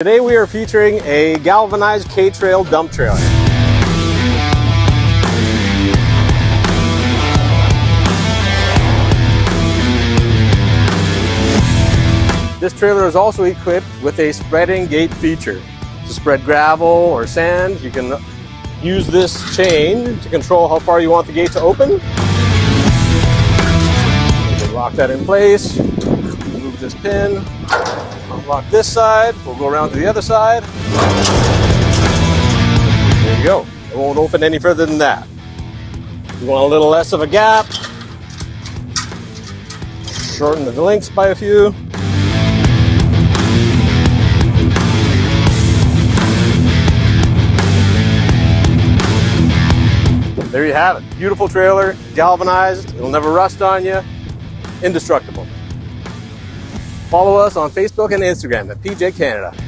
Today we are featuring a galvanized K-Trail dump trailer. This trailer is also equipped with a spreading gate feature. To spread gravel or sand, you can use this chain to control how far you want the gate to open. You can lock that in place, move this pin, Unlock this side. We'll go around to the other side. There you go. It won't open any further than that. You want a little less of a gap. Shorten the links by a few. There you have it. Beautiful trailer, galvanized. It'll never rust on you. Indestructible. Follow us on Facebook and Instagram at PJ Canada.